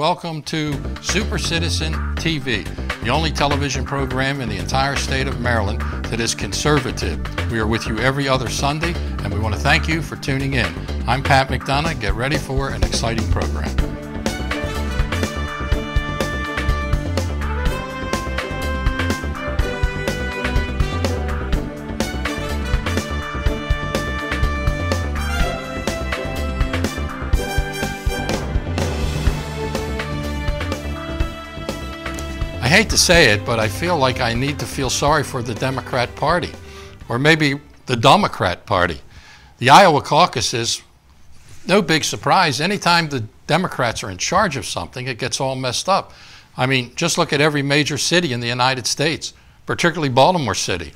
welcome to Super Citizen TV, the only television program in the entire state of Maryland that is conservative. We are with you every other Sunday, and we want to thank you for tuning in. I'm Pat McDonough. Get ready for an exciting program. Hate to say it, but I feel like I need to feel sorry for the Democrat Party, or maybe the Democrat Party. The Iowa caucus is no big surprise. Anytime the Democrats are in charge of something, it gets all messed up. I mean, just look at every major city in the United States, particularly Baltimore City.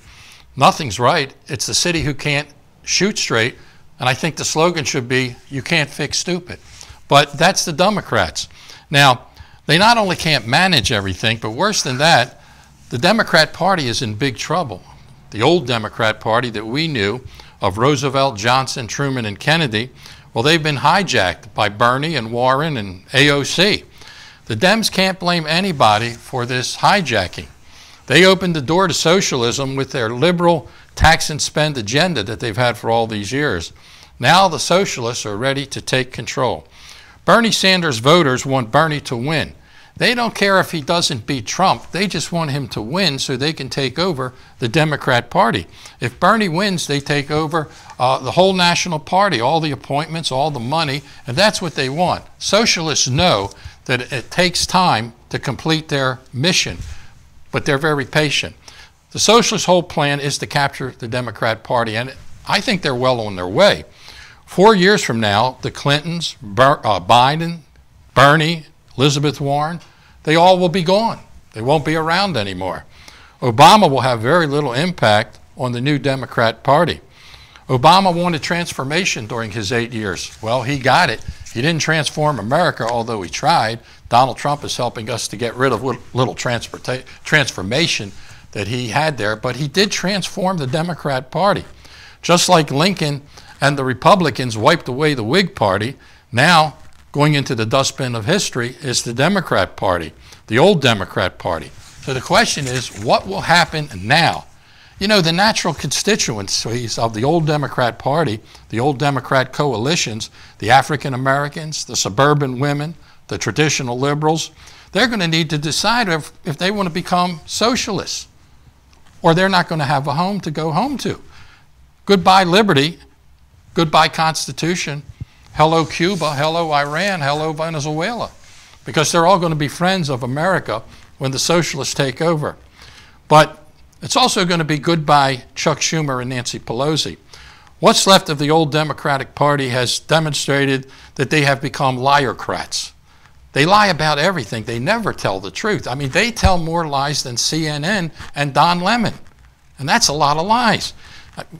Nothing's right. It's the city who can't shoot straight, and I think the slogan should be, you can't fix stupid. But that's the Democrats. Now, they not only can't manage everything, but worse than that, the Democrat Party is in big trouble. The old Democrat Party that we knew of Roosevelt, Johnson, Truman, and Kennedy, well, they've been hijacked by Bernie and Warren and AOC. The Dems can't blame anybody for this hijacking. They opened the door to socialism with their liberal tax and spend agenda that they've had for all these years. Now the socialists are ready to take control. Bernie Sanders voters want Bernie to win. They don't care if he doesn't beat Trump. They just want him to win so they can take over the Democrat Party. If Bernie wins, they take over uh, the whole national party, all the appointments, all the money, and that's what they want. Socialists know that it takes time to complete their mission, but they're very patient. The socialist whole plan is to capture the Democrat Party, and I think they're well on their way. Four years from now, the Clintons, uh, Biden, Bernie, Elizabeth Warren, they all will be gone. They won't be around anymore. Obama will have very little impact on the new Democrat Party. Obama wanted transformation during his eight years. Well, he got it. He didn't transform America, although he tried. Donald Trump is helping us to get rid of little transformation that he had there, but he did transform the Democrat Party. Just like Lincoln and the Republicans wiped away the Whig Party. Now, going into the dustbin of history is the Democrat Party, the old Democrat Party. So the question is, what will happen now? You know, the natural constituencies of the old Democrat Party, the old Democrat coalitions, the African Americans, the suburban women, the traditional liberals, they're going to need to decide if, if they want to become socialists or they're not going to have a home to go home to. Goodbye, liberty, Goodbye, Constitution. Hello, Cuba. Hello, Iran. Hello, Venezuela. Because they're all going to be friends of America when the socialists take over. But it's also going to be goodbye, Chuck Schumer and Nancy Pelosi. What's left of the old Democratic Party has demonstrated that they have become liarcrats. They lie about everything. They never tell the truth. I mean, they tell more lies than CNN and Don Lemon. And that's a lot of lies.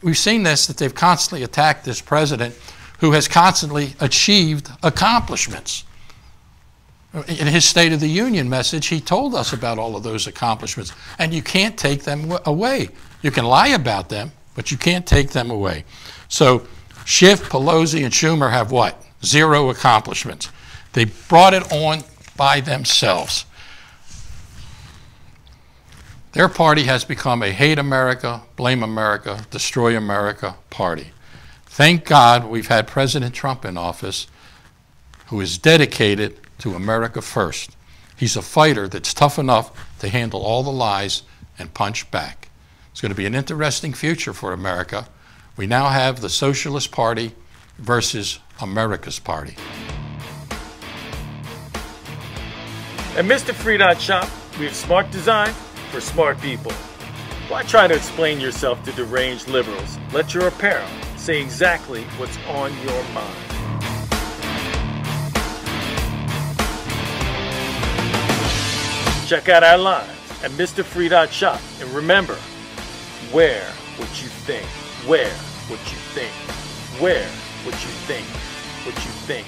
We've seen this, that they've constantly attacked this president who has constantly achieved accomplishments. In his State of the Union message, he told us about all of those accomplishments, and you can't take them away. You can lie about them, but you can't take them away. So Schiff, Pelosi, and Schumer have what? Zero accomplishments. They brought it on by themselves. Their party has become a hate America, blame America, destroy America party. Thank God we've had President Trump in office who is dedicated to America first. He's a fighter that's tough enough to handle all the lies and punch back. It's going to be an interesting future for America. We now have the Socialist Party versus America's Party. At Mr. Freedot Shop, we have smart design for smart people. Why try to explain yourself to deranged liberals? Let your apparel say exactly what's on your mind. Check out our line at Mr. Free Shop and remember, wear what you think, wear what you think, wear what you think, what you think.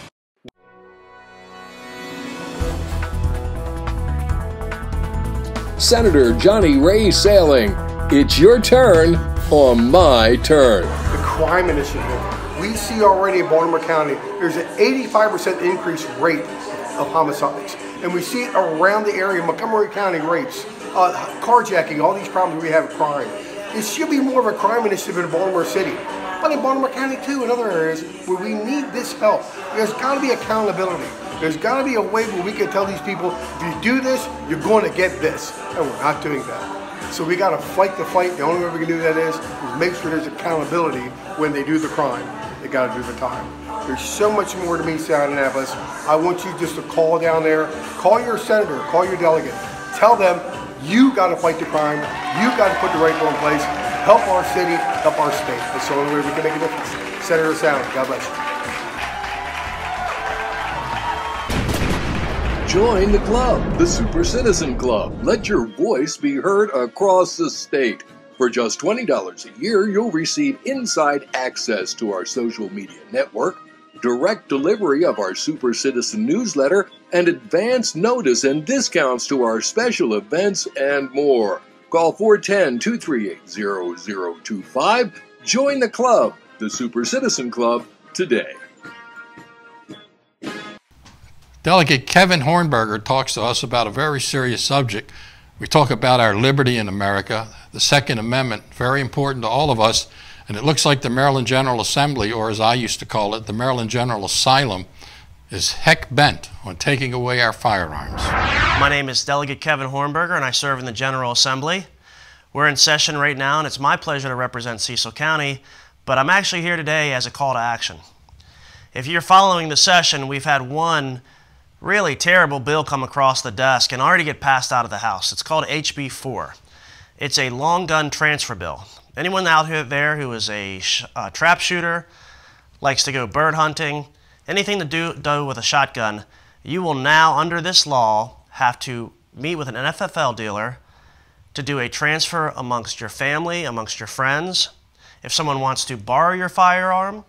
Senator Johnny Ray Salling. It's your turn on my turn. The crime initiative. We see already in Baltimore County, there's an 85% increase rate of homicides. And we see it around the area, Montgomery County rapes, uh, carjacking, all these problems we have crime. It should be more of a crime initiative in Baltimore City, in Baltimore County too, in other areas where we need this help. There's got to be accountability. There's got to be a way where we can tell these people, if you do this, you're going to get this. And we're not doing that. So we got to fight the fight. The only way we can do that is, is make sure there's accountability when they do the crime. They got to do the time. There's so much more to me, South Annapolis. I want you just to call down there, call your senator, call your delegate, tell them you got to fight the crime, you got to put the right law in place, help our city, help our state. That's the only way we can make a difference. Senator Salling, God bless you. Join the club, the Super Citizen Club. Let your voice be heard across the state. For just $20 a year, you'll receive inside access to our social media network, direct delivery of our Super Citizen newsletter, and advance notice and discounts to our special events and more. Call 410 238 0025. Join the club, the Super Citizen Club, today. Delegate Kevin Hornberger talks to us about a very serious subject. We talk about our liberty in America, the Second Amendment, very important to all of us. And it looks like the Maryland General Assembly, or as I used to call it, the Maryland General Asylum, is heck bent on taking away our firearms. My name is Delegate Kevin Hornberger, and I serve in the General Assembly. We're in session right now, and it's my pleasure to represent Cecil County, but I'm actually here today as a call to action. If you're following the session, we've had one really terrible bill come across the desk and already get passed out of the House. It's called HB 4. It's a long gun transfer bill. Anyone out there who is a uh, trap shooter, likes to go bird hunting, anything to do, do with a shotgun, you will now, under this law, have to meet with an NFFL dealer to do a transfer amongst your family, amongst your friends, if someone wants to borrow your firearm,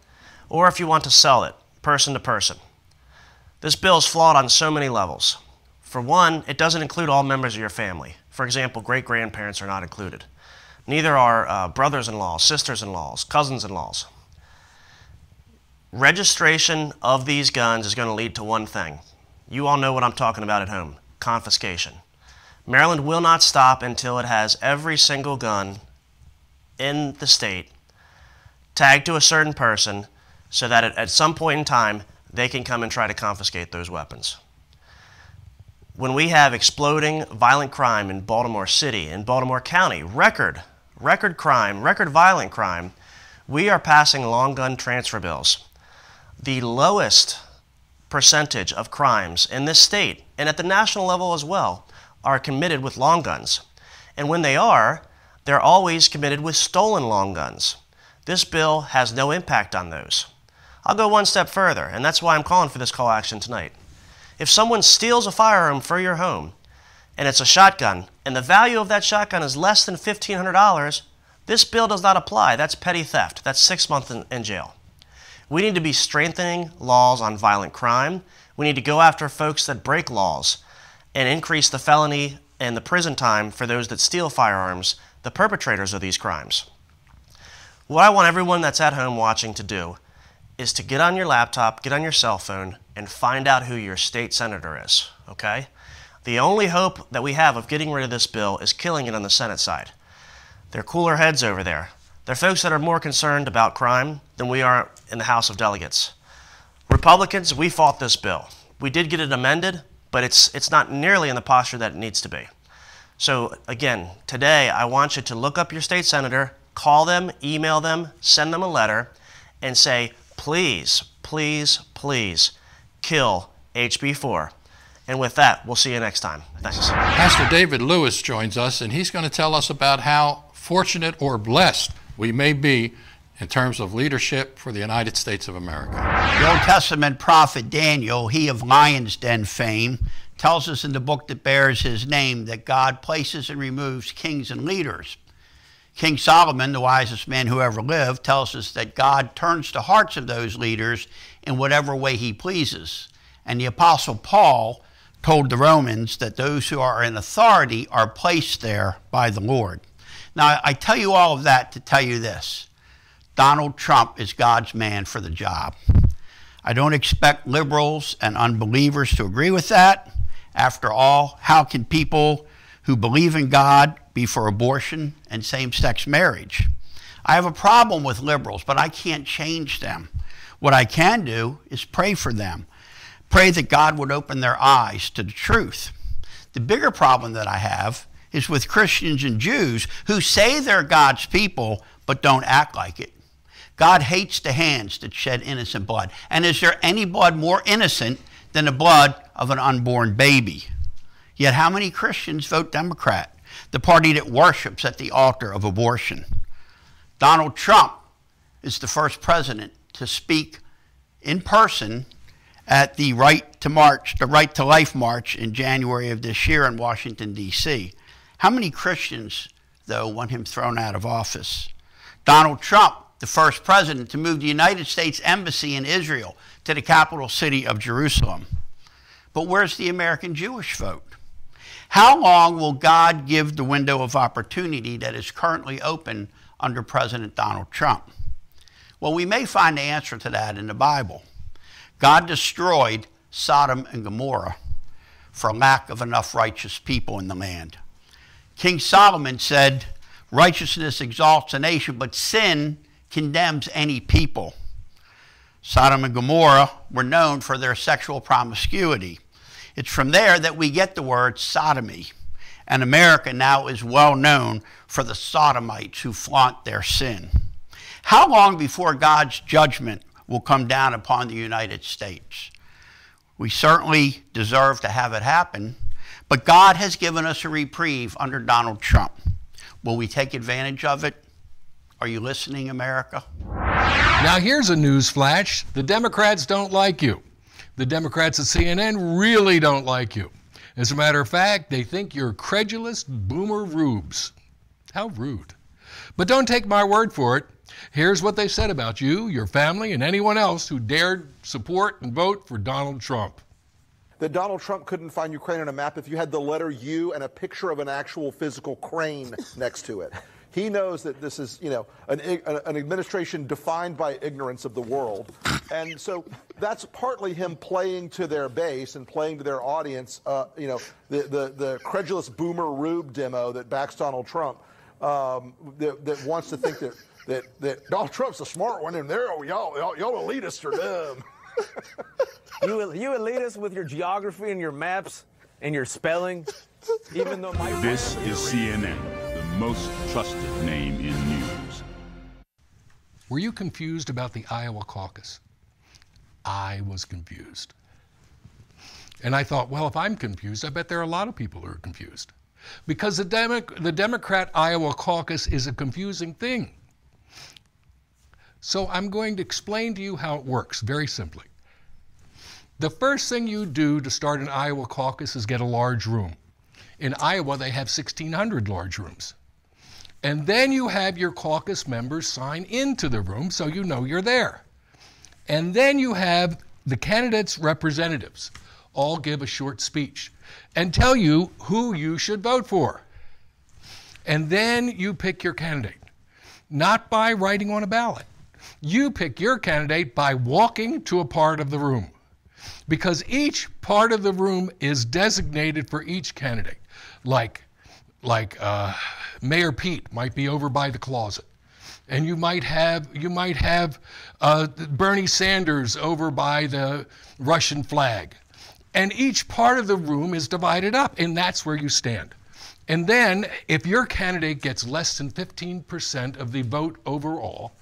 or if you want to sell it, person to person. This bill is flawed on so many levels. For one, it doesn't include all members of your family. For example, great grandparents are not included. Neither are uh, brothers in law, sisters in laws, cousins in laws. Registration of these guns is going to lead to one thing. You all know what I'm talking about at home confiscation. Maryland will not stop until it has every single gun in the state tagged to a certain person so that at some point in time they can come and try to confiscate those weapons. When we have exploding violent crime in Baltimore City, in Baltimore County, record, record crime, record violent crime, we are passing long gun transfer bills. The lowest percentage of crimes in this state, and at the national level as well, are committed with long guns. And when they are, they're always committed with stolen long guns. This bill has no impact on those. I'll go one step further, and that's why I'm calling for this call action tonight. If someone steals a firearm for your home, and it's a shotgun, and the value of that shotgun is less than $1,500, this bill does not apply. That's petty theft. That's six months in, in jail. We need to be strengthening laws on violent crime. We need to go after folks that break laws and increase the felony and the prison time for those that steal firearms, the perpetrators of these crimes. What I want everyone that's at home watching to do is to get on your laptop, get on your cell phone, and find out who your state senator is, okay? The only hope that we have of getting rid of this bill is killing it on the Senate side. They're cooler heads over there. They're folks that are more concerned about crime than we are in the House of Delegates. Republicans, we fought this bill. We did get it amended, but it's, it's not nearly in the posture that it needs to be. So, again, today I want you to look up your state senator, call them, email them, send them a letter, and say, please, please, please kill HB4. And with that, we'll see you next time. Thanks. Pastor David Lewis joins us, and he's going to tell us about how fortunate or blessed we may be in terms of leadership for the United States of America. The Old Testament prophet Daniel, he of Lion's Den fame, tells us in the book that bears his name that God places and removes kings and leaders. King Solomon, the wisest man who ever lived, tells us that God turns the hearts of those leaders in whatever way he pleases. And the Apostle Paul told the Romans that those who are in authority are placed there by the Lord. Now, I tell you all of that to tell you this Donald Trump is God's man for the job. I don't expect liberals and unbelievers to agree with that, After all, how can people who believe in God be for abortion and same sex marriage? I have a problem with liberals, but I can't change them. What I can do is pray for them. Pray that God would open their eyes to the truth. The bigger problem that I have is with Christians and Jews who say they're God's people but don't act like it. God hates the hands that shed innocent blood. And is there any blood more innocent than the blood of an unborn baby? Yet, how many Christians vote Democrat, the party that worships at the altar of abortion? Donald Trump is the first president to speak in person at the Right to March, the Right to Life March in January of this year in Washington, D.C. How many Christians, though, want him thrown out of office? Donald Trump, the first president to move the United States Embassy in Israel to the capital city of Jerusalem. But where's the American Jewish vote? How long will God give the window of opportunity that is currently open under President Donald Trump? Well, we may find the answer to that in the Bible. God destroyed Sodom and Gomorrah for lack of enough righteous people in the land. King Solomon said, Righteousness exalts a nation, but sin condemns any people. Sodom and Gomorrah were known for their sexual promiscuity. It's from there that we get the word sodomy. And America now is well known for the sodomites who flaunt their sin. How long before God's judgment will come down upon the United States? We certainly deserve to have it happen, but God has given us a reprieve under Donald Trump. Will we take advantage of it? Are you listening, America? Now, here's a news flash the Democrats don't like you. The Democrats at CNN really don't like you. As a matter of fact, they think you're credulous boomer rubes. How rude. But don't take my word for it. Here's what they said about you, your family, and anyone else who dared support and vote for Donald Trump. That Donald Trump couldn't find Ukraine on a map if you had the letter U and a picture of an actual physical crane next to it. He knows that this is, you know, an, an administration defined by ignorance of the world. And so that's partly him playing to their base and playing to their audience, uh, you know, the, the, the credulous boomer rube demo that backs Donald Trump, um, that, that wants to think that, that, that Donald Trump's a smart one and they're, oh, y'all, y'all, y'all elitists are dumb. You, you us with your geography and your maps and your spelling, even though my... This is CNN the most trusted name in news. Were you confused about the Iowa caucus? I was confused. And I thought, well, if I'm confused, I bet there are a lot of people who are confused. Because the, Demo- the Democrat Iowa caucus is a confusing thing. So I'm going to explain to you how it works very simply. The first thing you do to start an Iowa caucus is get a large room. In Iowa, they have 1,600 large rooms. And then you have your caucus members sign into the room so you know you're there. And then you have the candidates' representatives all give a short speech and tell you who you should vote for. And then you pick your candidate, not by writing on a ballot. You pick your candidate by walking to a part of the room because each part of the room is designated for each candidate, like, like uh, Mayor Pete might be over by the closet. And you might have you might have uh, Bernie Sanders over by the Russian flag, and each part of the room is divided up, and that's where you stand. And then, if your candidate gets less than 15% of the vote overall,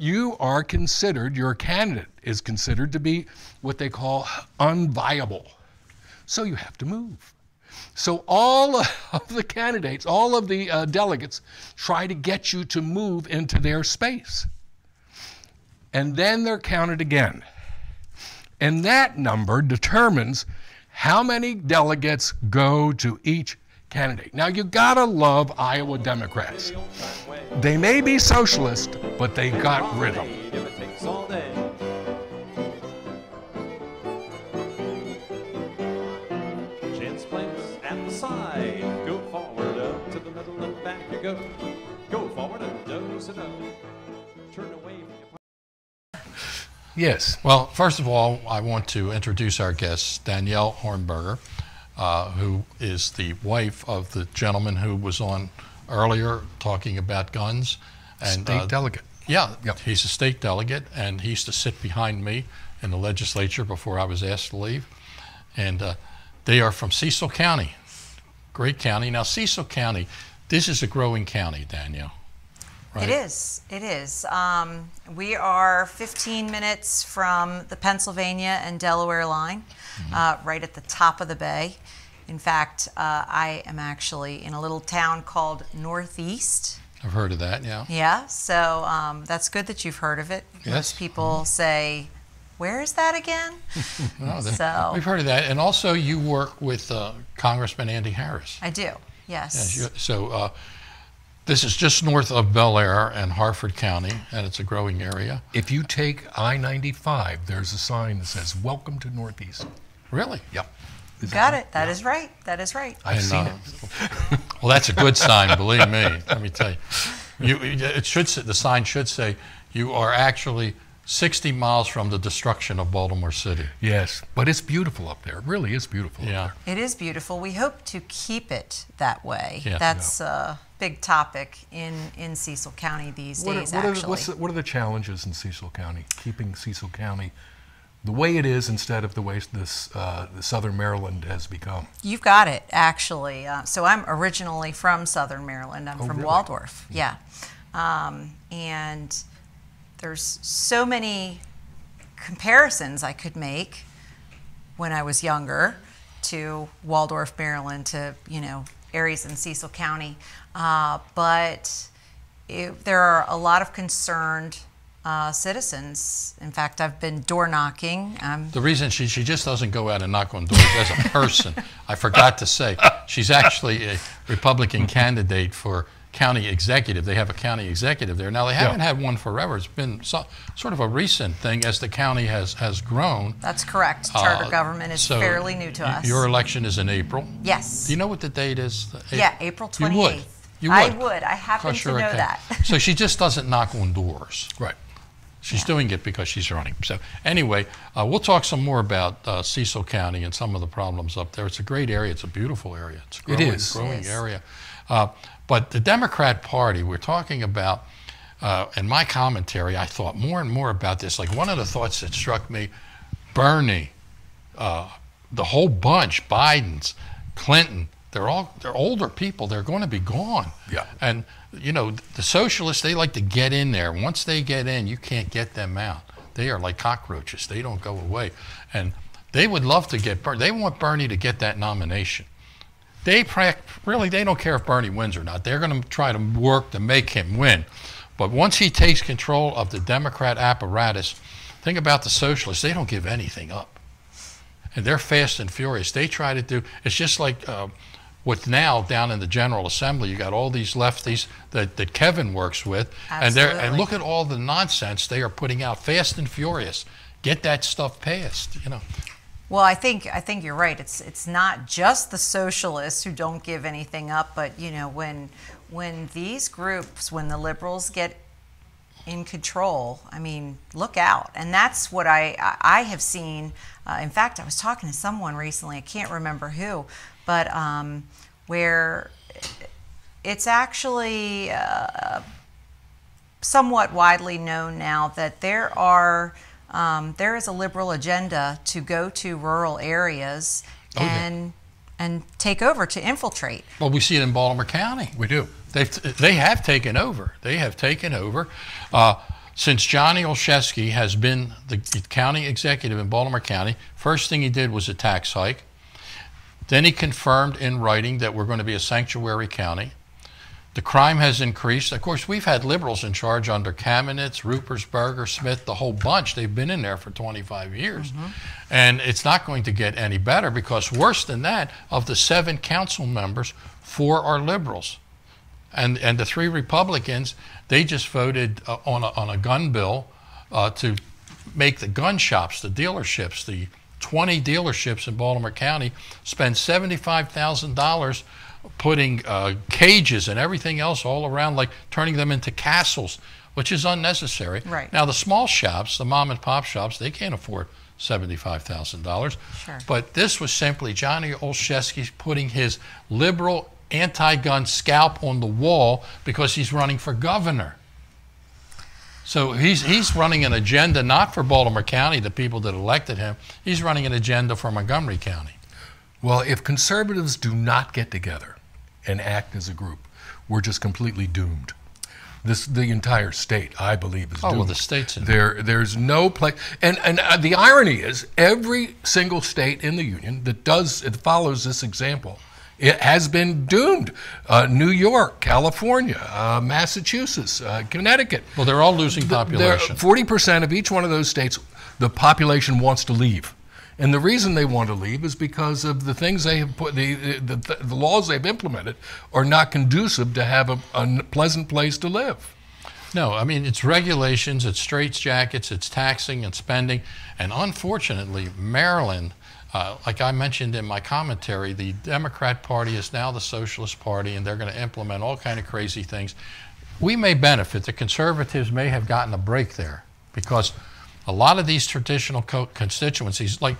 you are considered, your candidate is considered to be what they call unviable. So you have to move. So all of the candidates, all of the uh, delegates try to get you to move into their space. And then they're counted again. And that number determines how many delegates go to each candidate. Now, you gotta love Iowa Democrats. They may be socialist, but they got rhythm. Yes. Well, first of all, I want to introduce our guest, Danielle Hornberger. Uh, who is the wife of the gentleman who was on earlier talking about guns. And, State uh, delegate. Yeah, Yep. he's a state delegate, and he used to sit behind me in the legislature before I was asked to leave. And uh, they are from Cecil County, great county. Now, Cecil County, this is a growing county, Danielle. Right? It is. It is. Um, we are 15 minutes from the Pennsylvania and Delaware line, Mm-hmm. uh, right at the top of the bay. In fact, uh, I am actually in a little town called Northeast. I've heard of that, yeah. Yeah, so um, that's good that you've heard of it. Yes. Mm-hmm. Most people say, Where is that again? That- So- We've heard of that. And also, you work with uh, Congressman Andy Harris. I do, yes. Yes, so uh, this is just north of Bel Air and Harford County, and it's a growing area. If you take I 95, there's a sign that says, Welcome to Northeast. Really? Yep. You Got it. That is right. That is right. I've And, seen uh, it. Well, that's a good sign, believe me. Let me tell you. you. It should say, the sign should say you are actually 60 miles from the destruction of Baltimore City. Yes, but it's beautiful up there. It really is beautiful. up Yeah. It is beautiful. We hope to keep it that way. Yeah. That's a big topic in, in Cecil County these What are, days, what, are actually. the, what's the, what are the challenges in Cecil County, keeping Cecil County the way it is instead of the way this, uh, the Southern Maryland has become? You've got it, actually. Uh, so I'm originally from Southern Maryland. I'm Oh, from really? Waldorf. Yeah. Um, and there's so many comparisons I could make when I was younger to Waldorf, Maryland, to, you know, areas in Cecil County. Uh, but it, there are a lot of concerned uh, citizens. In fact, I've been door knocking. Um, The reason she, she just doesn't go out and knock on doors as a person, I forgot to say, she's actually a Republican candidate for county executive. They have a county executive there. Now, they haven't had one forever. It's been so, sort of a recent thing as the county has, has grown. that's correct. Charter Uh, government is so fairly new to y- us. Your election is in April. yes. Do you know what the date is? The Yeah, April- April You 28th. would. You I would. would. I happen Because to know a that. So she just doesn't knock on doors. Right. She's doing it because she's running. So anyway, uh, we'll talk some more about uh, Cecil County and some of the problems up there. It's a great area. It's a beautiful area. It's a growing, is. growing It is. area. Uh, but the Democrat Party, we're talking about, uh, in my commentary, I thought more and more about this. Like one of the thoughts that struck me, Bernie, uh, the whole bunch, Biden's, Clinton, they're all they're older people. They're going to be gone. Yeah. And you know the socialists, they like to get in there. Once they get in, you can't get them out. They are like cockroaches. They don't go away. And they would love to get Bernie. They want Bernie to get that nomination. They really they don't care if Bernie wins or not. They're going to try to work to make him win. But once he takes control of the Democrat apparatus, think about the socialists. They don't give anything up and they're fast and furious. They try to do. It's just like uh, with now down in the General Assembly, you got all these lefties that, that Kevin works with, and they're and look at all the nonsense they are putting out, fast and furious. Get that stuff passed, you know. Well, I think I think you're right. It's it's not just the socialists who don't give anything up, but you know when when these groups, when the liberals get in control, I mean, look out. And that's what I I have seen. Uh, in fact, I was talking to someone recently. I can't remember who, but um, where it's actually uh, somewhat widely known now that there are um, there is a liberal agenda to go to rural areas Oh, yeah. and and take over to infiltrate. Well, we see it in Baltimore County. We do. They've, they have taken over. They have taken over. Uh, since Johnny Olszewski has been the county executive in Baltimore County, first thing he did was a tax hike. Then he confirmed in writing that we're going to be a sanctuary county. The crime has increased. Of course, we've had liberals in charge under Kamenetz, Ruppersberger, Smith, the whole bunch. They've been in there for 25 years. And it's not going to get any better because, worse than that, of the seven council members, four are liberals. And, and the three Republicans, they just voted uh, on, a, on a gun bill uh, to make the gun shops, the dealerships, the 20 dealerships in Baltimore County spend $75,000 putting uh, cages and everything else all around, like turning them into castles, which is unnecessary. Right. Now, the small shops, the mom and pop shops, they can't afford $75,000. Sure. But this was simply Johnny Olszewski putting his liberal anti gun scalp on the wall because he's running for governor. So he's, he's running an agenda not for Baltimore County, the people that elected him, he's running an agenda for Montgomery County. Well, if conservatives do not get together and act as a group, we're just completely doomed. This the entire state, I believe, is Oh, well, doomed. the state's in there. There's no place, and and uh, the irony is, every single state in the union that does it follows this example. It has been doomed. Uh, New York, California, uh, Massachusetts, uh, Connecticut. Well, they're all losing population. Forty percent of each one of those states, the population wants to leave. And the reason they want to leave is because of the things they have put, the, the, the, laws they've implemented are not conducive to have a, a pleasant place to live. No, I mean, it's regulations, it's straitjackets, it's taxing and spending. And unfortunately, Maryland, uh, like I mentioned in my commentary, the Democrat Party is now the Socialist Party, and they're going to implement all kind of crazy things. We may benefit. The conservatives may have gotten a break there because a lot of these traditional co- constituencies, like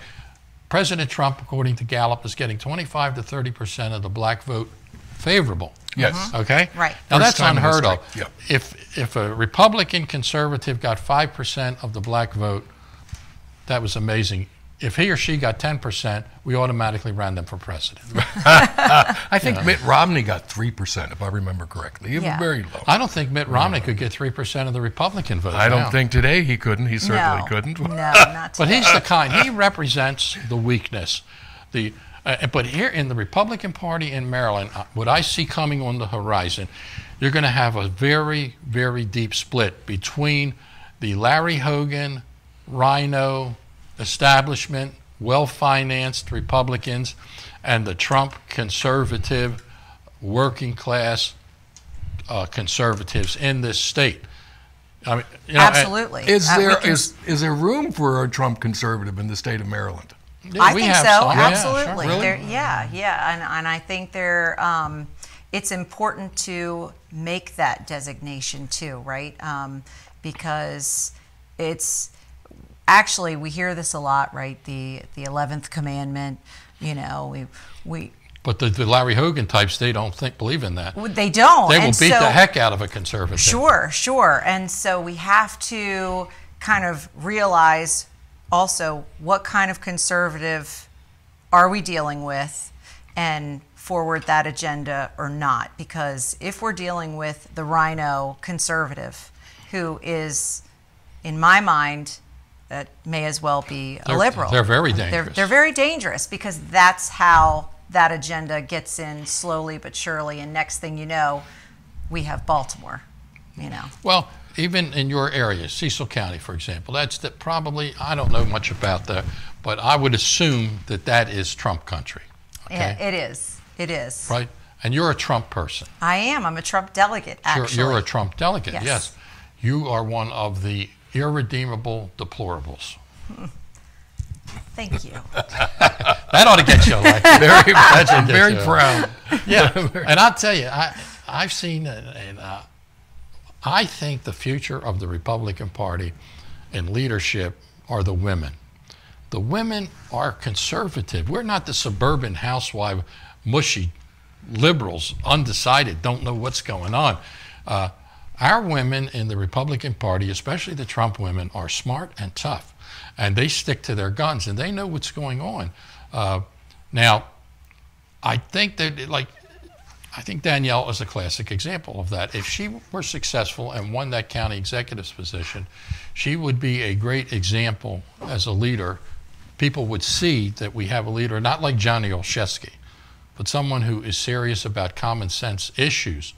President Trump, according to Gallup, is getting 25 to 30 percent of the black vote favorable. Yes. Uh-huh. Okay. Right. Now First that's unheard of. history. Yep. If if a Republican conservative got five percent of the black vote, that was amazing. If he or she got 10%, we automatically ran them for president. I think Mitt Romney got 3%, if I remember correctly. Yeah. very low. I don't think Mitt Romney could get 3% of the Republican vote. I don't now. think today he couldn't. He certainly no, couldn't. No, not But he's the kind. He represents the weakness. The uh, but here in the Republican Party in Maryland, uh, what I see coming on the horizon, you're going to have a very very deep split between the Larry Hogan, RINO establishment, well-financed Republicans, and the Trump conservative, working class uh, conservatives in this state. I mean, you know, and- Absolutely. Is Uh, we there can- is is there room for a Trump conservative in the state of Maryland? Yeah, I we think have so. some. Yeah, sure. Absolutely. Really? Yeah, yeah, and, and I think there. Um, it's important to make that designation too, right? Um, because it's actually we hear this a lot, right? The the eleventh commandment. You know, we we But the, the Larry Hogan types, they don't think believe in that. they don't. They will and beat so, the heck out of a conservative. Sure, sure. And so we have to kind of realize also what kind of conservative are we dealing with and forward that agenda or not. Because if we're dealing with the RINO conservative, who is, in my mind, that may as well be a They're- liberal. they're very They're, dangerous. they're very dangerous because that's how that agenda gets in slowly but surely. And next thing you know, we have Baltimore, you know. Well, even in your area, Cecil County, for example, that's the, probably, I don't know much about that, but I would assume that that is Trump country. Okay? Yeah, it is. It is. right? And you're a Trump person. I am. I'm a Trump delegate, You're, you're a Trump delegate, Yes. yes. You are one of the irredeemable deplorables. Thank you. That ought to get you elected. Very, should get very proud. yeah, and I'll tell you, I I've seen, and uh, I think the future of the Republican Party and leadership are the women. The women are conservative. We're not the suburban housewife, mushy liberals, undecided, don't know what's going on. Uh, our women in the Republican Party, especially the Trump women, are smart and tough, and they stick to their guns and they know what's going on. Uh, now, I think that, like, I think Danielle is a classic example of that. If she were successful and won that county executive's position, she would be a great example as a leader. People would see that we have a leader, not like Johnny Olszewski, but someone who is serious about common sense issues.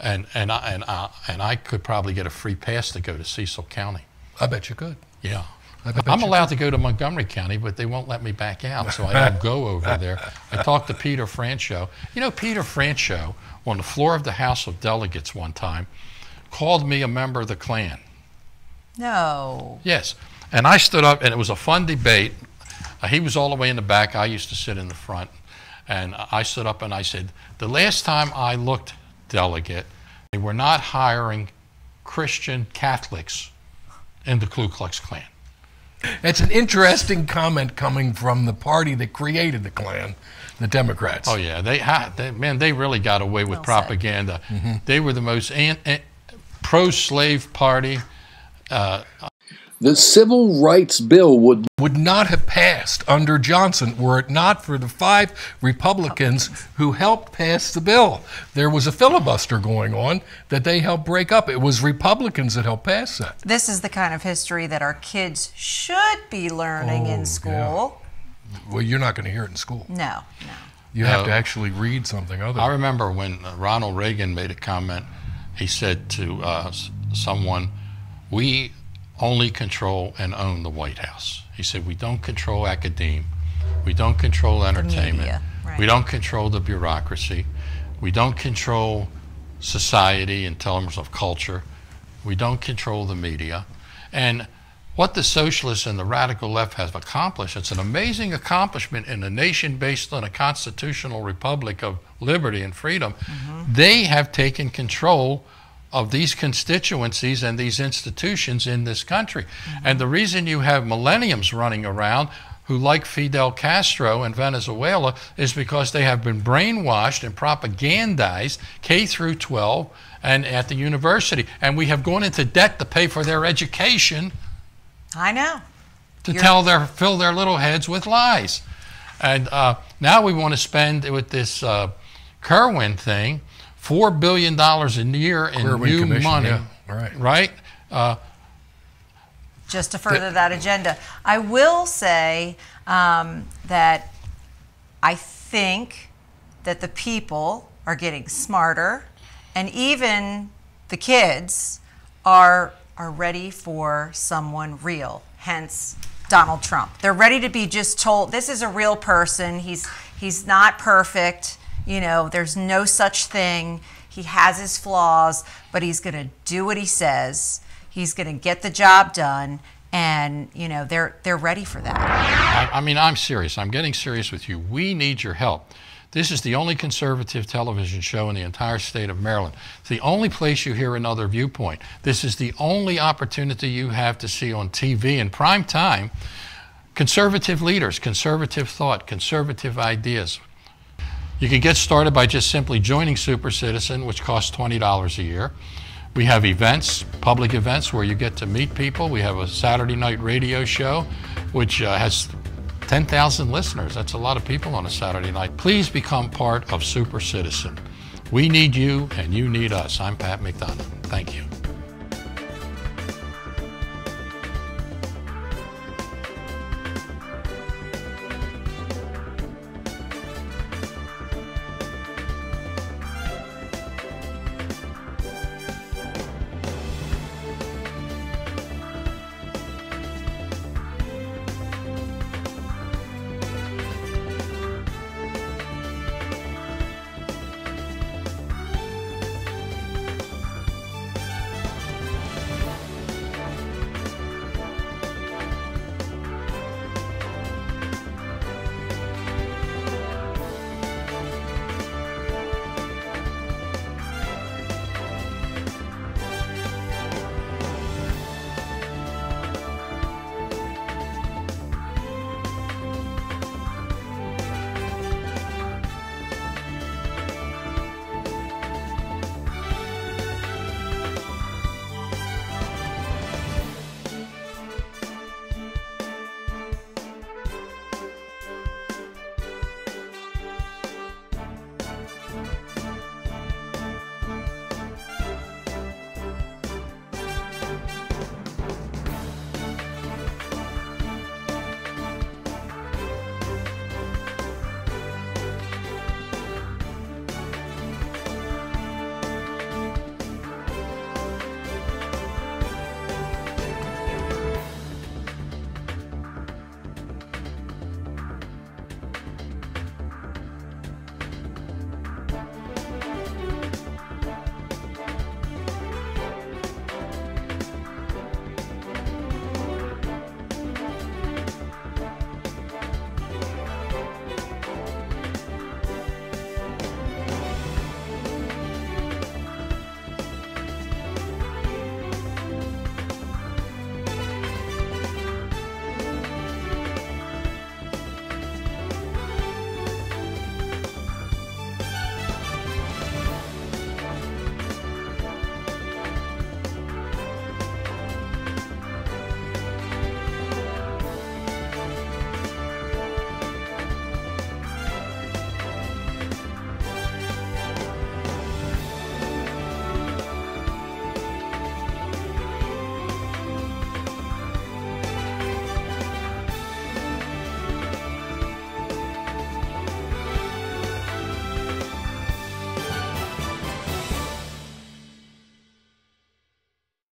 And, and, I, and, I, and I could probably get a free pass to go to Cecil County. I bet you could. Yeah. I bet I'm you allowed to go to Montgomery County, but they won't let me back out, so I don't go over there. I talked to Peter Franchot. You know, Peter Franchot, on the floor of the House of Delegates one time, called me a member of the Klan. No. Yes. And I stood up, and it was a fun debate. Uh, he was all the way in the back. I used to sit in the front. And I stood up and I said, The last time I looked delegate, they were not hiring Christian Catholics in the Ku Klux Klan. It's an interesting comment coming from the party that created the Klan, the Democrats. Oh yeah, they, they man, they really got away with Well said. propaganda. They were the most an- an- pro-slave party. Uh, The Civil Rights Bill would would not have passed under Johnson were it not for the five Republicans who helped pass the bill. There was a filibuster going on that they helped break up. It was Republicans that helped pass that. This is the kind of history that our kids should be learning Oh, in school. Well, you're not going to hear it in school. No, no. You have to actually read something other. I remember when uh, Ronald Reagan made a comment. He said to uh, someone, "We only control and own the White House." He said, "We don't control academia, we don't control entertainment, media, right. we don't control the bureaucracy, we don't control society in terms of culture, we don't control the media, and." What the socialists and the radical left have accomplished, it's an amazing accomplishment in a nation based on a constitutional republic of liberty and freedom. Mm-hmm. They have taken control of these constituencies and these institutions in this country. And the reason you have millenniums running around who like Fidel Castro in Venezuela is because they have been brainwashed and propagandized K through 12 and at the university. And we have gone into debt to pay for their education I know. to You're- tell their fill their little heads with lies. And uh, now we want to spend with this uh, Kirwan thing four billion dollars a year in Kirwan new Commission, money. yeah, right. Right. Uh, just to further that agenda. I will say um, that I think that the people are getting smarter, and even the kids are are ready for someone real. Hence, Donald Trump. They're ready to be just told this is a real person. He's he's not perfect. You know, there's no such thing. He has his flaws, but he's going to do what he says. He's going to get the job done, and you know they're they're ready for that. I, I mean, I'm serious. I'm getting serious with you. We need your help. This is the only conservative television show in the entire state of Maryland. It's the only place you hear another viewpoint. This is the only opportunity you have to see on TV in prime time conservative leaders, conservative thought, conservative ideas. You can get started by just simply joining Super Citizen, which costs $20 a year. We have events, public events, where you get to meet people. We have a Saturday night radio show, which uh, has 10,000 listeners. That's a lot of people on a Saturday night. Please become part of Super Citizen. We need you, and you need us. I'm Pat McDonough. Thank you.